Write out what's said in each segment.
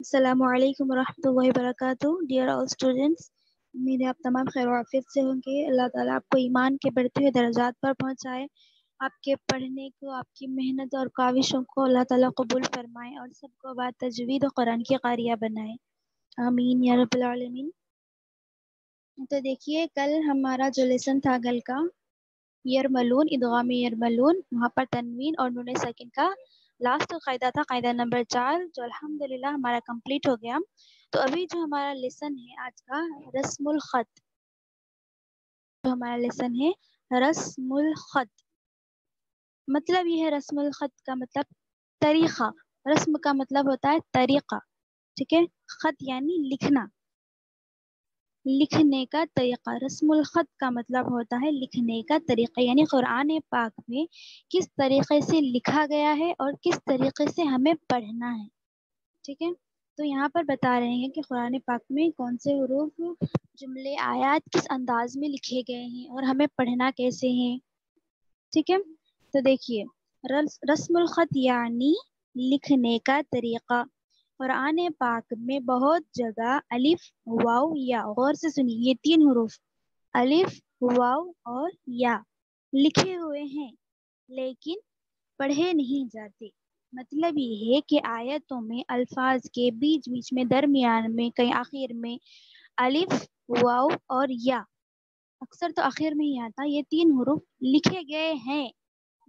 इल्मा Assalamualaikum warahmatullahi wabarakatuh. Dear all students, उम्मीद है आप तमाम खैर आफियत से होंगे। अल्लाह ताला आपको ईमान के बढ़ते हुए दर्जात पर पहुँचाए आपके पढ़ने को आपकी मेहनत और काविशों को अल्लाह ताला कबूल फरमाए और सबको बाद तजवीद और कुरान की कारिया बनाए। आमीन या रब्बल आलमीन। तो देखिए कल हमारा जो लेसन था कल का यरमलून इदगाम यरमलून वहाँ पर तनवीन और नून सकिन का लास्ट कायदा था, कायदा नंबर चार, जो अल्हम्दुलिल्लाह हमारा कंप्लीट हो गया। तो अभी जो हमारा लेसन है आज का, रस्मुल खत। तो हमारा लेसन है, रस्मुल खत। मतलब ये है रस्मुल खत का मतलब तरीका। रस्म का मतलब होता है तरीका। ठीक है? खत यानी लिखना। लिखने का तरीका रस्मुल खत का मतलब होता है लिखने का तरीका यानी कुरान पाक में किस तरीके से लिखा गया है और किस तरीके से हमें पढ़ना है। ठीक है? तो यहाँ पर बता रहे हैं कि कुरान पाक में कौन से हरूफ जुमले आयात किस अंदाज में लिखे गए हैं और हमें पढ़ना कैसे है। ठीक है? तो देखिए रस, रस्मुल खत यानी लिखने का तरीका। कुरान पाक में बहुत जगह अलिफ, वाव, या, गौर से सुनिए, ये तीन हरूफ, अलिफ, वाव और या लिखे हुए हैं, लेकिन पढ़े नहीं जाते। मतलब ये है कि आयतों में, अल्फाज के बीच बीच में, दरमियान में, कहीं आखिर में अलिफ, वाव और या, अक्सर तो आखिर में ही आता ये तीन हरूफ लिखे गए हैं।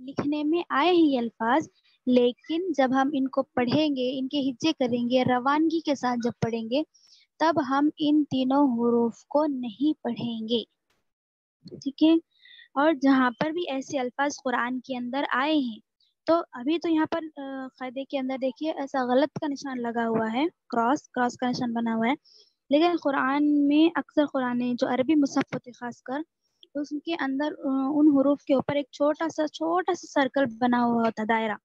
लिखने में आए हैं ये अल्फाज लेकिन जब हम इनको पढ़ेंगे, इनके हिज्जे करेंगे रवानगी के साथ जब पढ़ेंगे, तब हम इन तीनों हरूफ को नहीं पढ़ेंगे। ठीक है? और जहाँ पर भी ऐसे अल्फाज कुरान के अंदर आए हैं तो अभी तो यहाँ पर कायदे के अंदर देखिए, ऐसा गलत का निशान लगा हुआ है, क्रॉस क्रॉस का निशान बना हुआ है। लेकिन कुरान में अक्सर कुरान जो अरबी मुसफ़ होते खासकर तो उसके अंदर उन हरूफ के ऊपर एक छोटा सा छोटा सा सर्कल बना हुआ होता दायरा।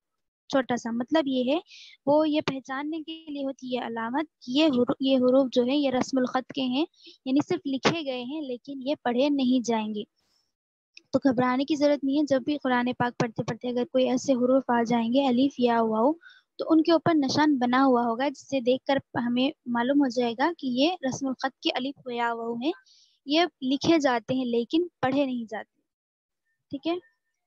छोटा सा मतलब ये है, वो ये पहचानने के लिए होती है अलामत ये ये हरूफ जो है, ये रस्मुल खत के हैं, यानी सिर्फ़ लिखे गए हैं, लेकिन ये पढ़े नहीं जाएँगे। तो घबराने की ज़रूरत नहीं है, जब भी कुरान पाक पढ़ते पढ़ते अगर कोई ऐसे हरूफ आ जाएँगे, अलीफ या वाओ तो उनके ऊपर निशान बना हुआ होगा, जिससे देखकर हमें मालूम हो जाएगा कि ये रस्मुल खत के अलीफ या वाओ हैं। ये लिखे जाते हैं, लेकिन पढ़े नहीं जाते। ठीक है?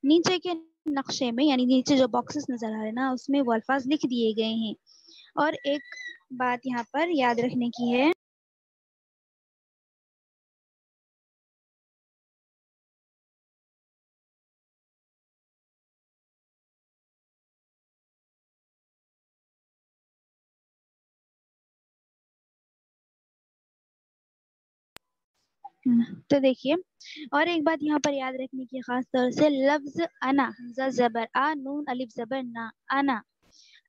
नीचे के नक्शे में, यानी नीचे जो बॉक्सेस नज़र आ रहे हैं ना, उसमें वो अल्फाज लिख दिए गए हैं। और एक बात यहाँ पर याद रखने की है। तो देखिए, और एक बात यहाँ पर याद रखने की खास तौर से, लफ्ज अना, हमजा जबर, आ नून, अलिफ जबर, ना, अना।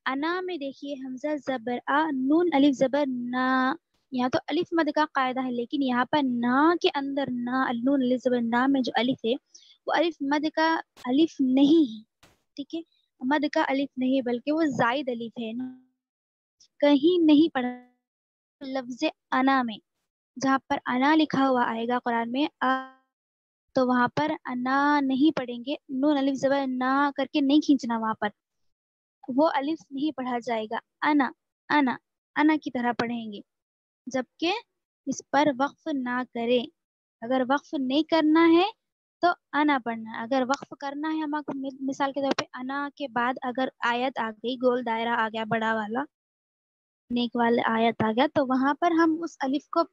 अना में देखिए, हमजा जबर, आ नून, अलिफ जबर, ना। यहाँ तो अलिफ मद का कायदा है, लेकिन यहाँ पर ना के अंदर ना नून, अलिफ जबर, ना में जो अलिफ है, वो अलिफ मद का अलिफ नहीं है, ठीक है? मद का अलिफ नहीं बल्कि वो जायद अलिफ है कहीं नहीं पढ़ा, लफ्ज अना में। जहाँ पर अना लिखा हुआ आएगा कुरान में आ, तो वहाँ पर अना नहीं पढ़ेंगे नून अलिफ जबर ना करके नहीं खींचना वहाँ पर। वो अलिफ नहीं पढ़ा जाएगा अना अना अना की तरह पढ़ेंगे। जबकि इस पर वक्फ ना करें। अगर वक्फ नहीं करना है तो अना पढ़ना। अगर वक्फ करना है हमको मिसाल के तौर पे अना के बाद अगर आयत आ गई गोल दायरा आ गया बड़ा वाला नेक वाले आयत आ गया तो वहाँ पर हम उस अलिफ को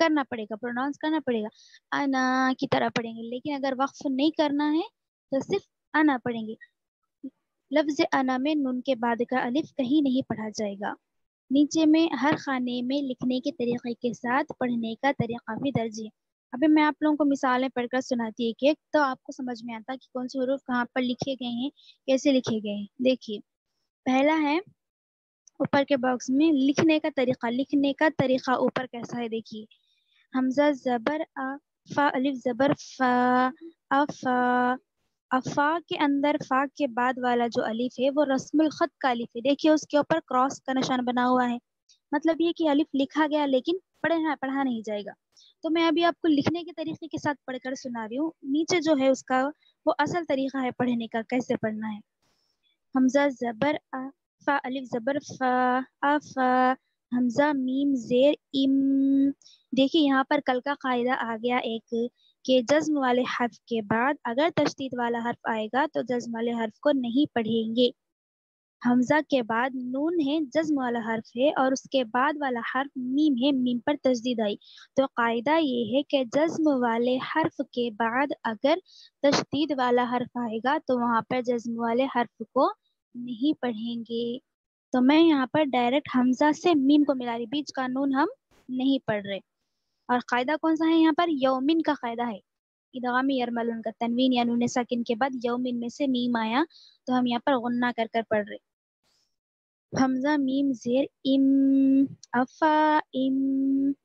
करना पड़ेगा प्रोनाउंस करना पड़ेगा। अना की तरह पढ़ेंगे। लेकिन अगर वक्फ नहीं करना है तो सिर्फ़ अना पढ़ेंगे। लफ्ज अना में नून के बाद का अलिफ कहीं नहीं पढ़ा जाएगा। नीचे में, हर खाने में लिखने के तरीके के साथ पढ़ने का तरीका भी दर्ज है। अभी मैं आप लोगों को मिसालें पढ़कर सुनाती है कि तो आपको समझ में आता कि कौन से हरूफ कहाँ पर लिखे गए हैं, कैसे लिखे गए हैं। देखिए, पहला है, ऊपर के बॉक्स में लिखने का तरीका। लिखने का तरीका ऊपर कैसा है, देखिए। हमजा जबर फा, अलिफ जबर फा अफा अफा के अंदर फा के बाद वाला जो अलिफ है, वो रस्मुल खत का अलिफ है। देखिए, उसके ऊपर क्रॉस का निशान बना हुआ है। मतलब ये कि अलिफ लिखा गया, लेकिन पढ़ना, पढ़ा नहीं जाएगा। तो मैं अभी आपको लिखने के तरीके के साथ पढ़कर सुना रही हूँ। नीचे जो है उसका, वो असल तरीका है पढ़ने का, कैसे पढ़ना है। हमजा जबर आ फा, अलिफ जबर फा अफा हमजा, मीम, जेर, इम। देखिए, यहाँ पर कल का कायदा आ गया एक कि जज्म वाले हर्फ के बाद अगर तशदीद वाला हर्फ आएगा तो जज्म वाले हर्फ को नहीं पढ़ेंगे। हमजा के बाद नून है, जज्म वाला हर्फ है और उसके बाद वाला हर्फ मीम है, मीम पर तजदीद आई। तो कायदा ये है कि जज्म वाले हर्फ के बाद अगर तशदीद वाला हर्फ आएगा तो वहाँ पर जज्म वाले हर्फ को नहीं पढ़ेंगे। तो मैं यहाँ पर डायरेक्ट हमजा से मीम को मिला रही बीच का नून हम नहीं पढ़ रहे। और कायदा कौन सा है यहाँ पर? यौमिन का कायदा है। का तनवीन या नून के बाद यौमिन में से मीम आया तो हम यहाँ पर गुन्ना कर कर पढ़ रहे। हमजा, मीम, जेर, इम, अफा, इम,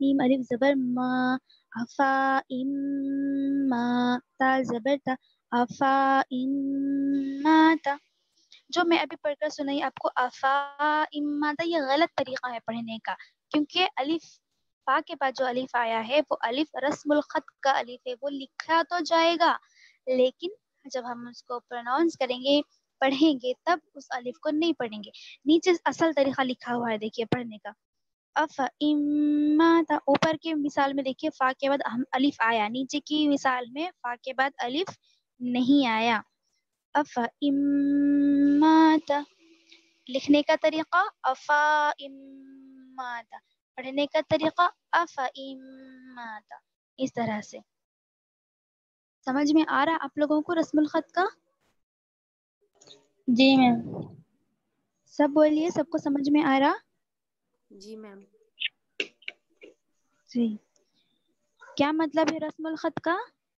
मीम, अलिफ, जबर, मा, अफा, इम, मा, ता, जबर, ता, अफा, इम, मा, ता। जो मैं अभी पढ़कर सुनाई आपको अफा इम्मा ता ये गलत तरीका है पढ़ने का। क्योंकि अलिफ, फा के बाद जो अलिफ आया है, वो अलिफ रस्मुल खत का अलिफ है, वो लिखा तो जाएगा, लेकिन जब हम उसको प्रोनाउंस करेंगे, पढ़ेंगे, तब उस अलिफ को नहीं पढ़ेंगे। नीचे असल तरीका लिखा हुआ है, देखिए पढ़ने का। अफ इम्मा था ऊपर के मिसाल में देखिए, फा के बाद हम अलिफ आया। नीचे की मिसाल में फा के बाद अलिफ नहीं आया। अफ इम्मा लिखने का तरीका अफा इम्मा पढ़ने का तरीका अफ इम्मा इस तरह से समझ में आ रहा आप लोगों को रस्मुल खत का जी मैम सब बोलिए सबको समझ में आ रहा जी मैम जी क्या मतलब है रस्मुल खत का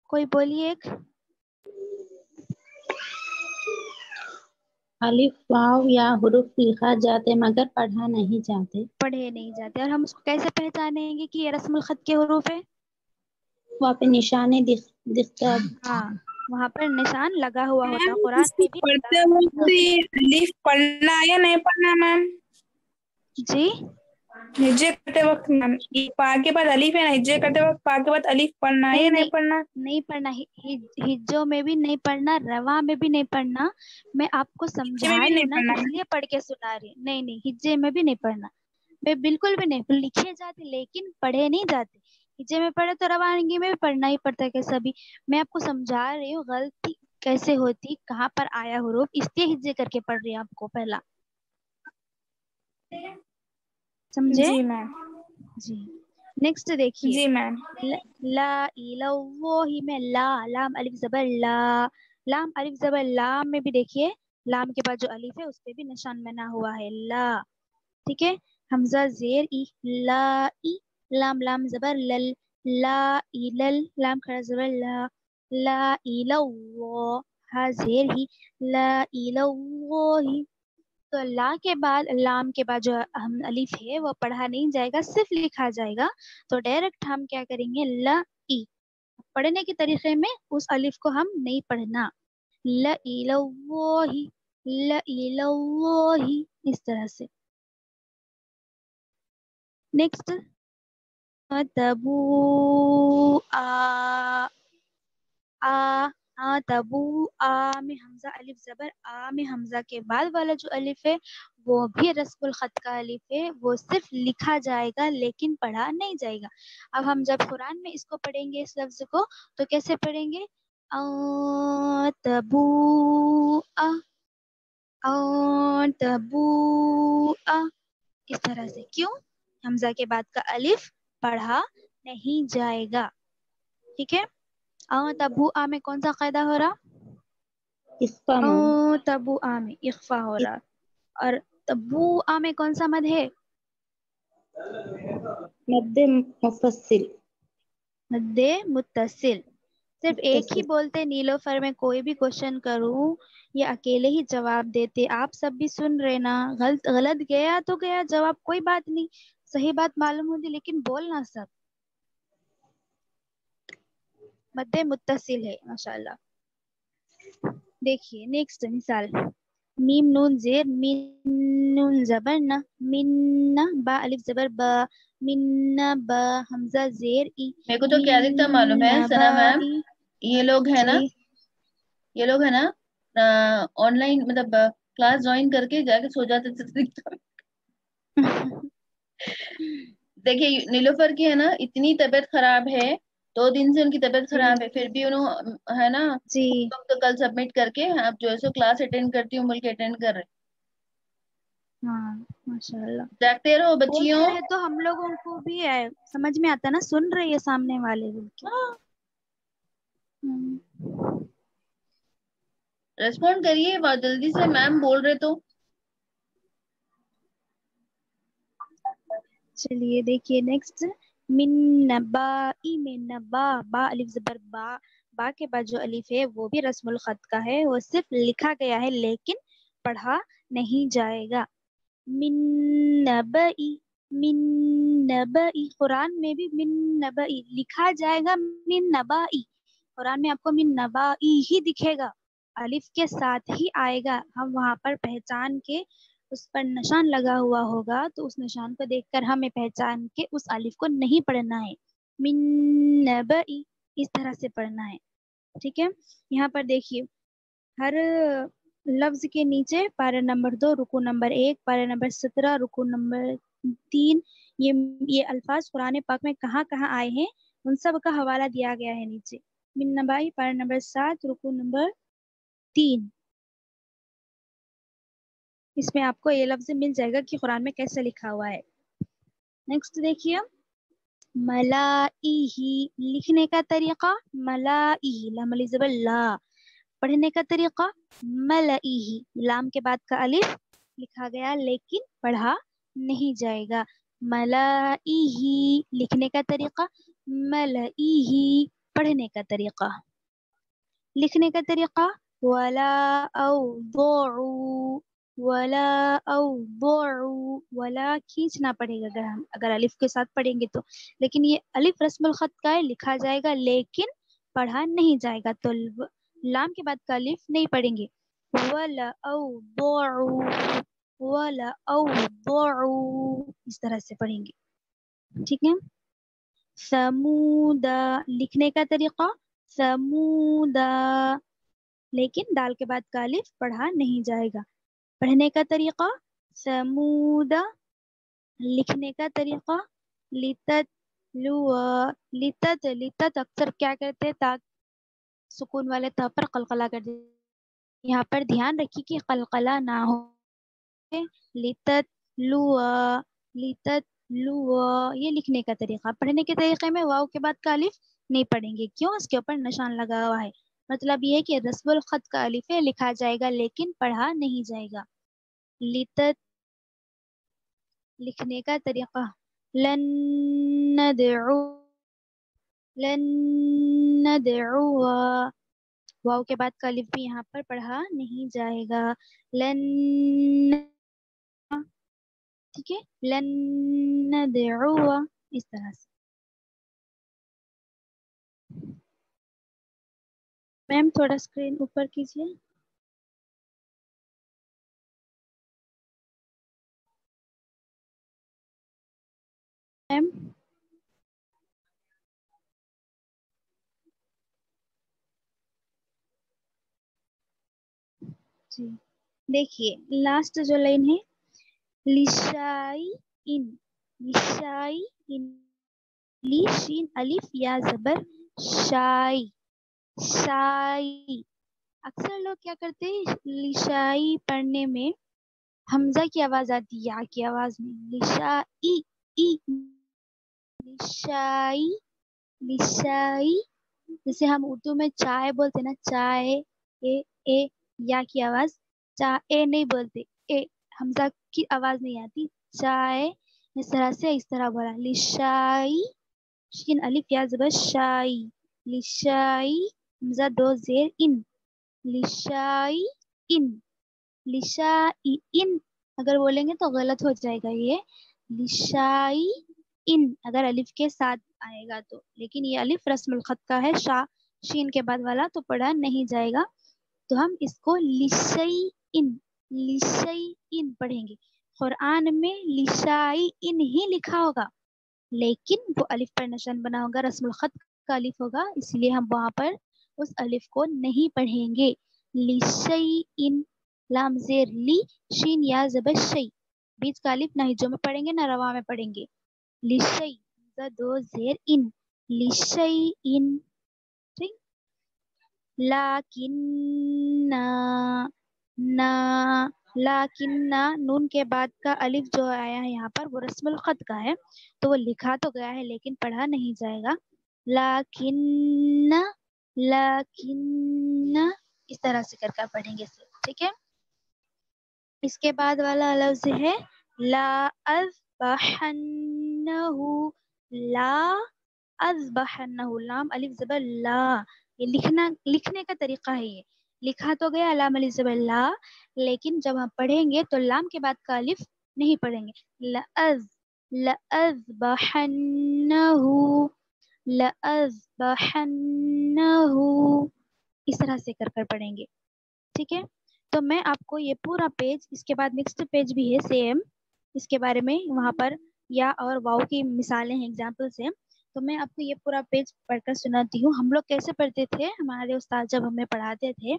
कोई बोलिए एक अलिफ वाव या हुरूफ लिखा जाते मगर पढ़ा नहीं जाते। पढ़े नहीं जाते। और हम उसको कैसे पहचानेंगे कि ये रस्म खत के हरूफ है? वहाँ पे निशाने दिख दिखता हाँ। वहाँ पर निशान लगा हुआ होता कुरान में भी पढ़ते वक्त अलिफ पढ़ना है या नहीं पढ़ना मैम? जी? हिज्जे करते वक्त पा के बाद अलिफ है ना हिज्जे करते वक्त पा के बाद अलिफ पढ़ना है या नहीं पढ़ना? नहीं पढ़ना हिज्जों में भी नहीं पढ़ना रवा में भी नहीं पढ़ना मैं आपको समझा रही नहीं हूँ ना इसलिए पढ़ के सुना रही। नहीं नहीं हिज्जे में भी नहीं पढ़ना। मैं बिल्कुल भी नहीं लिखे जाते लेकिन पढ़े नहीं जाते। हिज्जे में पढ़े तो रवानगी में भी पढ़ना ही पड़ता है कैसा भी मैं आपको समझा रही हूँ गलती कैसे होती कहाँ पर आया हरूफ इसलिए हिज्जे करके पढ़ रही हूँ आपको पहला। समझे? जी मैम। जी। नेक्स्ट देखिए। जी मैम। ला इला वो ही में ला लाम अलिफ जबर ला। लाम अलिफ जबर लाम में भी देखिए लाम के बाद जो अलिफ है उस पर भी निशान बना हुआ है ला। ठीक है? हमजा जेर ई ला ई लाम लाम जबर लल ला इलल लाम खड़ा जबर ला। ला इला वो हा जेर ही। ला इला वो ही। तो ला के बाद, लाम के बाद जो हम अलिफ है वो पढ़ा नहीं जाएगा, सिर्फ़ लिखा जाएगा। तो डायरेक्ट हम क्या करेंगे? ल, ई। पढ़ने के तरीके में उस अलिफ को हम नहीं पढ़ना। ल, ई वो, ही। ल, ई वो, ही। इस तरह से। नेक्स्ट तबू आ आ। आ, तबू, आ में हमजा अलिफ जबर, आ में हमजा के बाद वाला जो अलिफ है, वो भी रस्मुल खत का अलिफ है, वो सिर्फ़ लिखा जाएगा लेकिन पढ़ा नहीं जाएगा। अब हम जब कुरान में इसको पढ़ेंगे, इस लफ्ज को तो कैसे पढ़ेंगे? आ, तबू, आ आ। इस तरह से क्यों? हमजा के बाद का अलिफ पढ़ा नहीं जाएगा। ठीक है? औ तबू आ में कौन सा कायदा हो रहा में तबू आ में इख्फा हो रहा और तबू आ में कौन सा मद है मद्दे मुफस्सिल मद्दे मुत्तसिल सिर्फ़ एक ही। बोलते नीलोफर में कोई भी क्वेश्चन करूँ ये अकेले ही जवाब देते आप सब भी सुन रहे ना गलत गलत गया तो गया जवाब कोई बात नहीं सही बात मालूम होती लेकिन बोलना सब मद्दे मुत्तसिल है माशाल्लाह। देखिए नेक्स्ट मिसाल। मीम नून जेर मीन नून जबर न मिन्ना बा अलिफ जबर बा मिन्ना बा हमजा जेर ई मेरे को तो क्या दिखता मालूम है? सना मैम? ये लोग है ना ये लोग है ना ऑनलाइन मतलब क्लास ज्वाइन करके जाके सो जाते थे दिखता देखिए नीलोफर की है ना इतनी तबीयत खराब है दो दिन से उनकी तबीयत खराब है फिर भी उन्होंने है ना? जी। लोग तो कल सबमिट करके आप जो है सो क्लास अटेंड करती हूँ बोल के अटेंड कर रहे हाँ। माशाल्लाह। जागते रहो बच्चियों। रहे तो हम लोगों को भी है समझ में आता ना? सुन रहे हैं सामने वाले बोल हम्म, रेस्पॉन्ड करिए जल्दी से मैम बोल रहे तो। चलिए देखिए नेक्स्ट मिन नबाई में नबा बा अलिफ जबर बा बा के बाद जो अलिफ है, वो भी रस्मुल खत का है, वो सिर्फ़ लिखा गया है, लेकिन पढ़ा नहीं जाएगा। मिन नबई मिन नबई कुरान में भी मिन नबई लिखा जाएगा मिन नबाई कुरान में आपको मिन नबाई ही दिखेगा, अलिफ के साथ ही आएगा। हम वहाँ पर पहचान के उस पर निशान लगा हुआ होगा तो उस निशान को देखकर हमें पहचान के उस अलिफ को नहीं पढ़ना है। मिन इस तरह से पढ़ना है। ठीक है? यहाँ पर देखिए, हर लफ्ज के नीचे पारा नंबर दो, रुकू नंबर एक, पारा नंबर सत्रह, रुकू नंबर तीन, ये ये अल्फाज कुरान पाक में कहाँ कहाँ आए हैं? उन सब का हवाला दिया गया है नीचे। मिन नबाई, पारा नंबर सात, रुकू नंबर तीन। इसमें आपको ये लफ्ज मिल जाएगा कि कुरान में कैसे लिखा हुआ है। नेक्स्ट देखिए मलाइही, लिखने का तरीका, मलाइही, लाम ला। पढ़ने का तरीका, मलाइही, लाम के बाद का अलिफ लिखा गया, लेकिन पढ़ा नहीं जाएगा। मलाइही, लिखने का तरीका, मलाइही, पढ़ने का तरीका। लिखने का तरीका, वला वला वला खींचना पड़ेगा अगर हम, अगर अलिफ के साथ पढ़ेंगे तो। लेकिन ये अलिफ रस्मुल खत का है, लिखा जाएगा, लेकिन पढ़ा नहीं जाएगा। तो लाम के बाद का अलिफ नहीं पढ़ेंगे। वला वला इस तरह से पढ़ेंगे। ठीक है? समूदा, लिखने का तरीका, समूदा, लेकिन दाल के बाद का अलिफ पढ़ा नहीं जाएगा। पढ़ने का तरीका, समूदा, लिखने का तरीका, लितत, लुआ, लितत लितत अक्सर क्या करते हैं? ता सुकून वाले त पर कलकला कर देते यहाँ पर ध्यान रखिए कि कलकला ना हो। लितत, लुआ लितत, लुआ, ये लिखने का तरीका। पढ़ने के तरीके में वाव के बाद का अलिफ नहीं पढ़ेंगे। क्यों? इसके ऊपर निशान लगा हुआ है। मतलब ये है कि रस्मुल खत का अलिफ लिखा जाएगा लेकिन पढ़ा नहीं जाएगा। लितत, लिखने का तरीका, लन लन वाव के बाद का अलिफ भी यहाँ पर पढ़ा नहीं जाएगा। लन ठीक है, लन इस तरह से। मैम, थोड़ा स्क्रीन ऊपर कीजिए। मैम? जी। देखिए लास्ट जो लाइन है, लिशाई इन लिशाई इन ली शीन अलिफ या जबर शाई। शाई अक्सर लोग क्या करते हैं, लिशाई पढ़ने में हमजा की आवाज़ आती है, या की आवाज़ में, लिशाई, ई, लिशाई लिशाई। जैसे हम उर्दू में चाय बोलते ना, चाय, ए ए, या की आवाज़ चा ए नहीं बोलते, ए, हमजा की आवाज़ नहीं आती, चाय, इस तरह से, इस तरह बोला, लिशाई शीन अलिफ या जबर शाई, लिशाई हमजा दो जेर इन लिशाई इन लिशाई इन अगर बोलेंगे तो गलत हो जाएगा ये लिशाई इन अगर अलिफ के साथ आएगा तो लेकिन ये अलिफ रस्मुल खत का है, शा, शीन के बाद वाला तो पढ़ा नहीं जाएगा तो हम इसको लिशई इन लिशई इन पढ़ेंगे। कुरान में लिशाई इन ही लिखा होगा, लेकिन वो अलिफ पर निशान बना होगा, रस्मुल खत का अलिफ होगा, इसलिए हम वहाँ पर उस अलिफ को नहीं पढ़ेंगे। इन ली, शीन या बीच का अलिफ ना हिजो में पढ़ेंगे, ना रवा में पढ़ेंगे। लिशई दो, जेर, इन। लिशई इन, ठीक? लाकिन्ना, ना, लाकिन्ना, नून के बाद का अलिफ जो आया है यहाँ पर, वो रस्मुल खत का है। तो वो लिखा तो गया है, लेकिन पढ़ा नहीं जाएगा। लाकिन्ना लाकिन्ना इस तरह से कर कर पढ़ेंगे इसे, ठीक है? इसके बाद वाला लफ्ज है, ला अज़बहन्नहु ला अज़बहन्नहु, लाम अलिफ जबर ला। ये लिखना, लिखने का तरीका है ये। लिखा तो गया लाम अलिफ जबर ला, लेकिन जब हम पढ़ेंगे तो लाम के बाद का अलिफ नहीं पढ़ेंगे। लअज़ लअज़बहन्नहु लअज़बहन्नहु इस तरह से कर कर पढ़ेंगे। ठीक है? तो मैं आपको ये पूरा पेज, इसके बाद नेक्स्ट पेज भी है सेम इसके बारे में वहाँ पर या और वाव की मिसालें हैं एग्जाम्पल्स हैं। तो मैं आपको ये पूरा पेज पढ़कर सुनाती हूँ। हम लोग कैसे पढ़ते थे? हमारे उस्ताद जब हमें पढ़ाते थे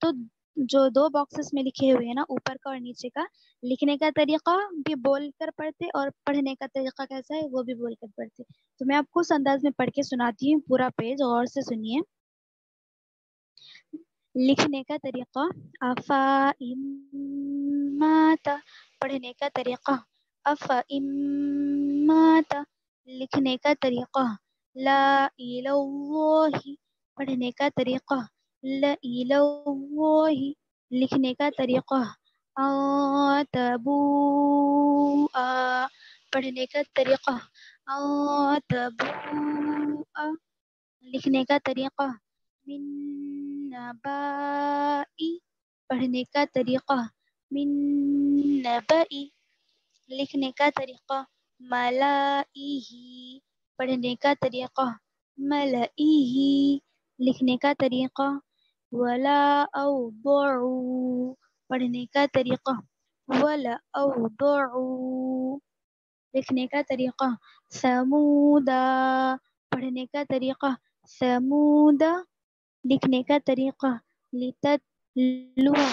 तो जो दो बॉक्सेस में लिखे हुए हैं ना, ऊपर का और नीचे का, लिखने का तरीका भी बोल कर पढ़ते और पढ़ने का तरीका कैसा है, वो भी बोल कर पढ़ते। तो मैं आपको उस अंदाज में पढ़ के सुनाती हूँ, पूरा पेज गौर से सुनिए। लिखने का तरीका, अफा पढ़ने का तरीका, अफा इम्माता लिखने का तरीका, ला पढ़ने का तरीका। ला इलल्लाहि लिखने का तरीका आतबूआ पढ़ने का तरीका आतबूआ लिखने का तरीका नबाई पढ़ने का तरीका नबाई लिखने का तरीका मलाइही पढ़ने का तरीका मलाइही लिखने का तरीका वला औदउ पढ़ने का तरीका वला औदउ लिखने का तरीका समूदा पढ़ने का तरीका समूदा लिखने का तरीका लिततलुआ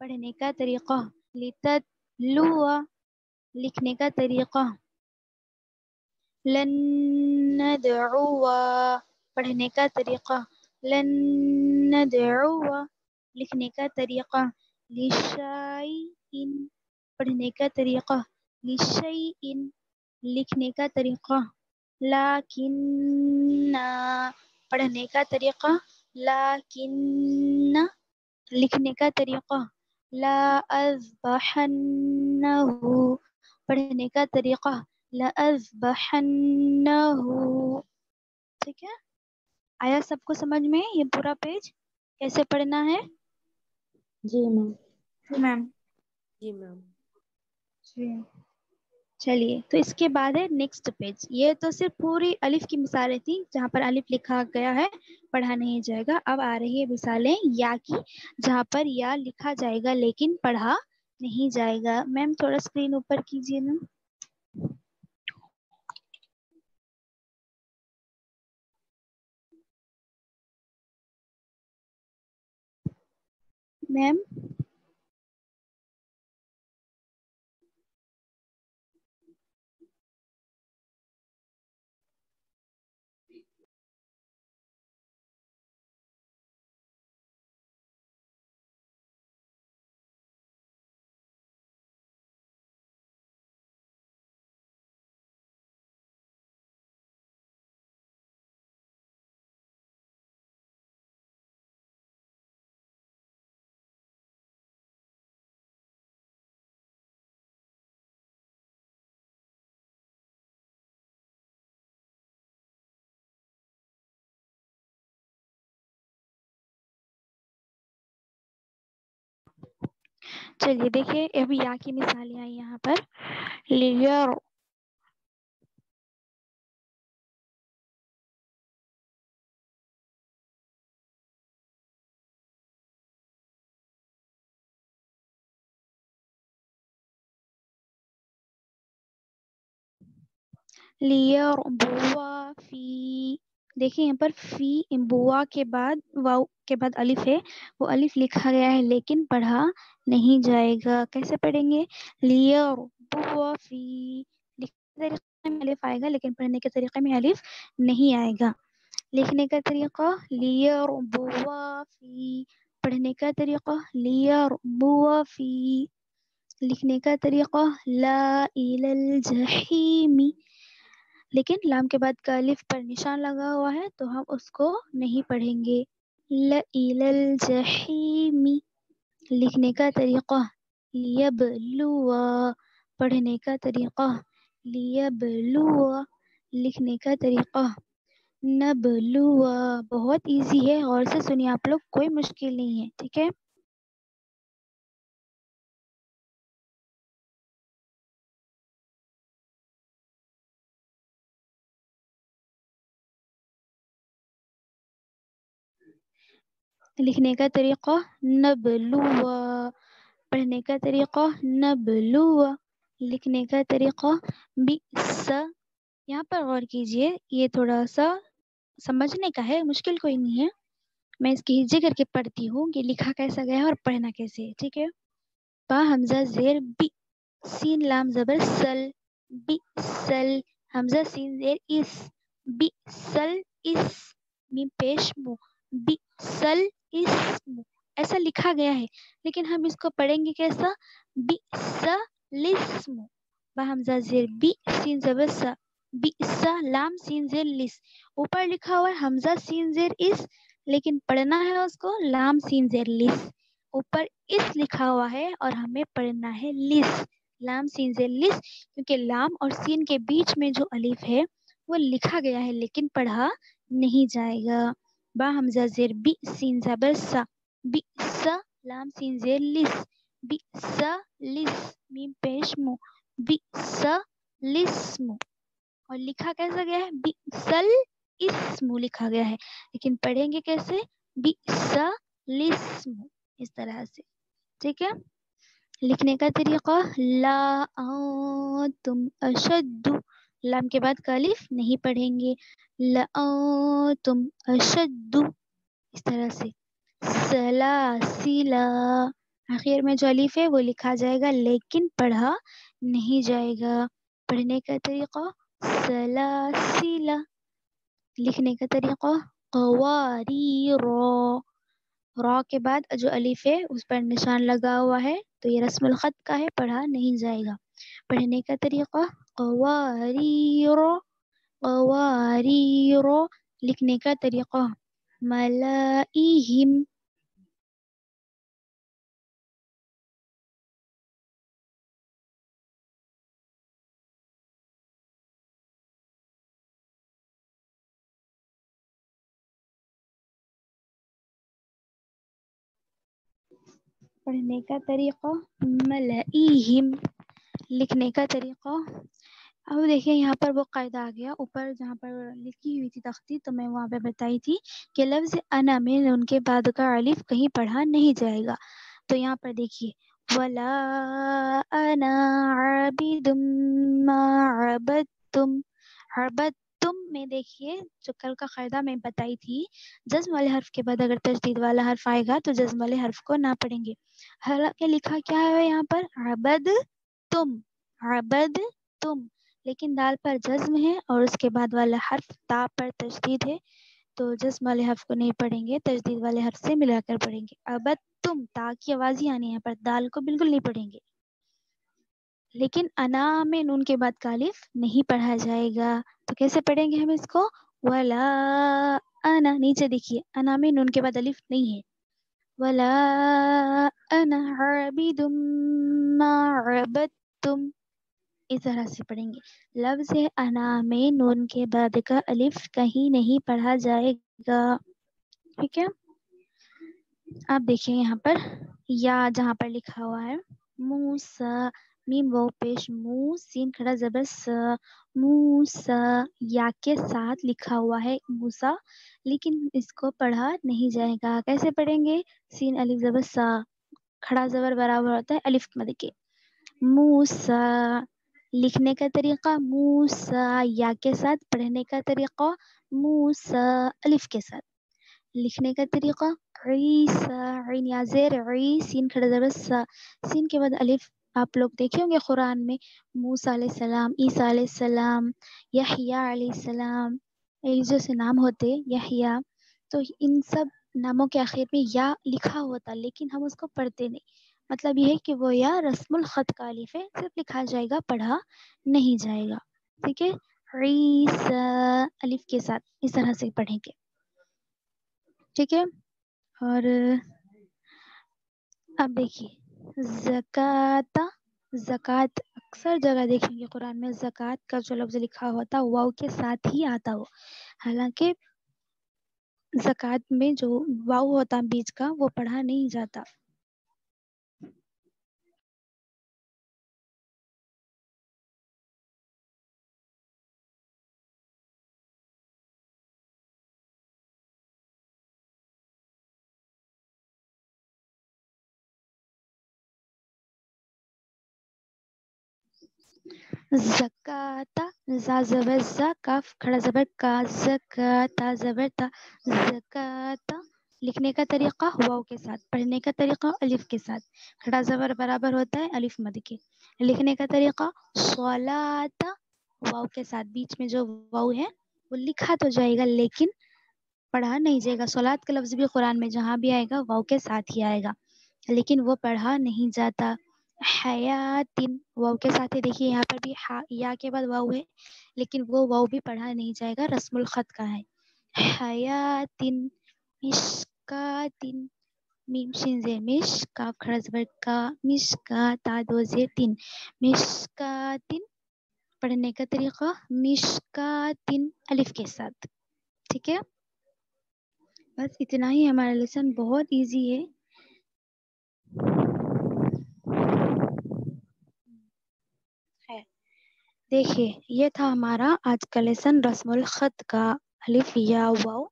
पढ़ने का तरीका लिततलुआ लिखने का तरीका लन नदउआ पढ़ने का तरीका लन नदउआ लिखने का तरीका लिशाइन पढ़ने का तरीका लिशैइन लिखने का तरीका लाकिन्ना पढ़ने का तरीका लाकिन्ना लिखने का तरीका ला अज़बहन्नहु पढ़ने का तरीका ला अज़बहन्नहु ठीक है? आया सबको समझ में? ये पूरा पेज कैसे पढ़ना है? जी मैम। जी मैम। जी मैम। चलिए तो इसके बाद है नेक्स्ट पेज ये तो सिर्फ़ पूरी अलिफ की मिसालें थी जहाँ पर अलिफ लिखा गया है पढ़ा नहीं जाएगा। अब आ रही है मिसालें या की जहाँ पर या लिखा जाएगा लेकिन पढ़ा नहीं जाएगा। मैम थोड़ा स्क्रीन ऊपर कीजिए ना। मैम। चलिए देखिए, अभी या की मिसालें आई यहाँ पर। लियर लियर बुआ फ़ी देखिए यहाँ पर फ़ी बुआ के बाद वाव के बाद अलिफ है। वो अलिफ लिखा गया है, लेकिन पढ़ा नहीं जाएगा। कैसे पढ़ेंगे? के तरीके अलिफ आएगा, लेकिन पढ़ने के तरीके में अलिफ नहीं आएगा। लिखने का तरीका, लियर बुआ फ़ी। पढ़ने का तरीका, लियर बुआ फ़ी। लिखने का तरीका, ला जहीमी। लेकिन लाम के बाद का अलिफ पर निशान लगा हुआ है तो हम उसको नहीं पढ़ेंगे। ल इलल जहीमी लिखने का तरीका लियबलुआ पढ़ने का तरीका लियबलुआ लिखने का तरीका नबलुआ बहुत इजी है, और से सुनिए आप लोग, कोई मुश्किल नहीं है, ठीक है? लिखने का तरीका नबलुआ, पढ़ने का तरीका नबलुआ, लिखने का तरीका बिस। यहाँ पर गौर कीजिए, ये थोड़ा सा समझने का है, मुश्किल कोई नहीं है। मैं इसकी हिज्जे करके पढ़ती हूँ कि लिखा कैसा गया है और पढ़ना कैसे है, ठीक है? पा हमजा जेर बी, सीन लाम जबर सल, बी सल, हमजा सीन जेर इस, बी सल इस मीम पेश मु, बी सल इस्म ऐसा लिखा गया है। लेकिन हम इसको पढ़ेंगे कैसा? बी स लिस्म जेर बी सीन जबर स बी स लाम सीन जेर लिस। ऊपर लिखा हुआ है, हमजा सीन जेर इस, लेकिन पढ़ना है उसको, लाम सीन जेर लिस। ऊपर इस लिखा हुआ है और हमें पढ़ना है लिस, लाम सीन जेर लिस, क्योंकि लाम और सीन के बीच में जो अलिफ है, वो लिखा गया है, लेकिन पढ़ा नहीं जाएगा। बा हमजा जेर बी सीन जबर सा बी सा लाम सीन जेर लिस बी सा लिस मीम पेश मु बी सा लिस्म और लिखा कैसा गया है? बी सल इस्मु लिखा गया है। लेकिन पढ़ेंगे कैसे? बी सा लिस्म इस तरह से। ठीक है? लिखने का तरीका, ला तुम अशद्दु लाम के बाद कालिफ नहीं पढ़ेंगे। ला तुम अशद्दु। इस तरह से। सलासिला आखिर में जो अलीफ है, वो लिखा जाएगा, लेकिन पढ़ा नहीं जाएगा। पढ़ने का तरीका सलासिला लिखने का तरीका कवारी रो रॉ के बाद जो अलीफ है, उस पर निशान लगा हुआ है तो ये रस्मुल खत का है, पढ़ा नहीं जाएगा। पढ़ने का तरीका कवारीरो कवारीरो लिखने का तरीका मलाइहिम पढ़ने का तरीका मलाइहिम लिखने का तरीका अब देखिए यहाँ पर वो कायदा आ गया। ऊपर जहाँ पर लिखी हुई थी तख्ती तो मैं वहाँ पे बताई थी कि लफ्ज़ अना में उनके बाद का अलिफ कहीं पढ़ा नहीं जाएगा। तो यहाँ पर देखिए, वला अना आबिदुम मा अबदतुम अबदतुम में देखिए, जो कल का कायदा मैं बताई थी, जज्म वाले हर्फ के बाद अगर तजदीद वाला हर्फ आएगा तो जज्म वाले हर्फ को ना पढ़ेंगे। हालाँकि लिखा क्या है यहाँ पर? अबद तुम अबद तुम लेकिन दाल पर जज्म है और उसके बाद वाला हर्फ ता पर तजदीद है। तो जज्म वाले हर्फ को नहीं पढ़ेंगे, तजदीद वाले हर्फ से मिलाकर पढ़ेंगे। अबद तुम ता की आवाज़ ही आनी है, पर दाल को बिल्कुल नहीं पढ़ेंगे। लेकिन अना में नून के बाद कालिफ नहीं पढ़ा जाएगा। तो कैसे पढ़ेंगे हम इसको? वला अना, नीचे देखिए, अना में नून के बाद अलिफ नहीं है। वला अना आबिदुम मा अबदतुम इस तरह से पढ़ेंगे। लफ्ज अना में नून के बाद का अलिफ कहीं नहीं पढ़ा जाएगा। ठीक है? आप देखिए यहाँ पर, या जहाँ पर लिखा हुआ है मूसा मीम, वो, पेश, मू, सीन, खड़ा, जबर मूसा या के साथ लिखा हुआ है मूसा, लेकिन इसको पढ़ा नहीं जाएगा। कैसे पढ़ेंगे? सीन, अलिफ, जबर, सा, खड़ा, जबर बराबर होता है अलिफ मद के। मूसा लिखने का तरीका मूसा, या के साथ, पढ़ने का तरीका मूसा, अलिफ के साथ। लिखने का तरीका या सीन सीन के बाद अलिफ, आप लोग देखे होंगे कुरान में, मूसा सलाम, ईसा सलाम, यहिया सलाम जैसे नाम होते, यहिया तो इन सब नामों के आखिर में या लिखा होता, लेकिन हम उसको पढ़ते नहीं। मतलब ये है कि वो या रस्मुल खत का है सिर्फ़ लिखा जाएगा, पढ़ा नहीं जाएगा। ठीक है? अलिफ के साथ इस तरह से पढ़ेंगे। ठीक है? और अब देखिए, जकाता, जक़ात अक्सर जगह देखेंगे कुरान में। जक़ात का जो लफ्ज़ लिखा होता है वाव के साथ ही आता हो हालाँकि जक़ात में जो वाव होता बीच का, वो पढ़ा नहीं जाता। जबर जा काफ खड़ा जबर का जकाता लिखने का तरीका वाव के साथ, पढ़ने का तरीका अलिफ के साथ। खड़ा जबर बराबर होता है अलिफ मद के। लिखने का तरीका सलाता वाव के साथ। बीच में जो वाव है, वो लिखा तो जाएगा, लेकिन पढ़ा नहीं जाएगा। सलात का लफ्ज भी कुरान में जहाँ भी आएगा वाव के साथ ही आएगा। लेकिन वो पढ़ा नहीं जाता। हयातिन वाव के साथ ही देखिए, यहाँ पर भी हा, या के बाद वाव है, लेकिन वो वाव भी पढ़ा नहीं जाएगा, रस्मुल खत का है। हयातिन मिशकातिन मीम मिश का, मिशका दो जे तीन मिशकातिन पढ़ने का तरीका मिशकातिन अलिफ के साथ। ठीक है? बस इतना ही हमारा लेसन बहुत इजी है। देखिए ये था हमारा आज का लेसन रस्मुल खत का अलिफ या वाव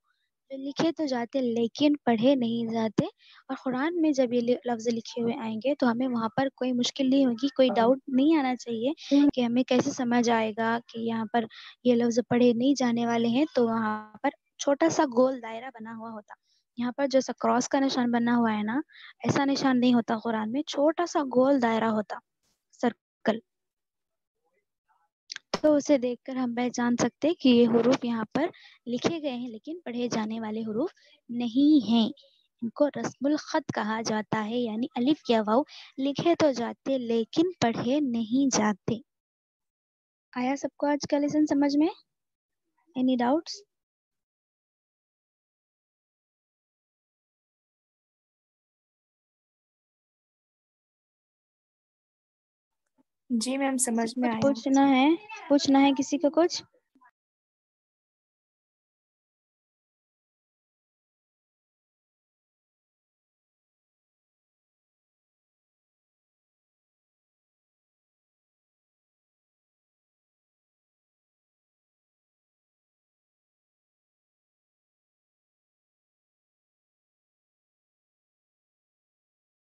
जो लिखे तो जाते लेकिन पढ़े नहीं जाते। और कुरान में जब ये लफ्ज लिखे हुए आएँगे तो हमें वहाँ पर कोई मुश्किल नहीं होगी कोई डाउट नहीं आना चाहिए कि हमें कैसे समझ आएगा कि यहाँ पर ये लफ्ज पढ़े नहीं जाने वाले हैं तो वहाँ पर छोटा सा गोल दायरा बना हुआ होता। यहाँ पर जैसा क्रॉस का निशान बना हुआ है ना ऐसा निशान नहीं होता कुरान में छोटा सा गोल दायरा होता सर्कल तो उसे देखकर हम पहचान सकते हैं कि ये हरूफ यहाँ पर लिखे गए हैं, लेकिन पढ़े जाने वाले हरूफ नहीं हैं। इनको रस्मुल खत कहा जाता है, यानी अलिफ या वाव लिखे तो जाते, लेकिन पढ़े नहीं जाते। आया सबको आज का लेसन समझ में? एनी डाउट्स जी मैम समझ में आया। पूछना है पूछना है किसी को कुछ?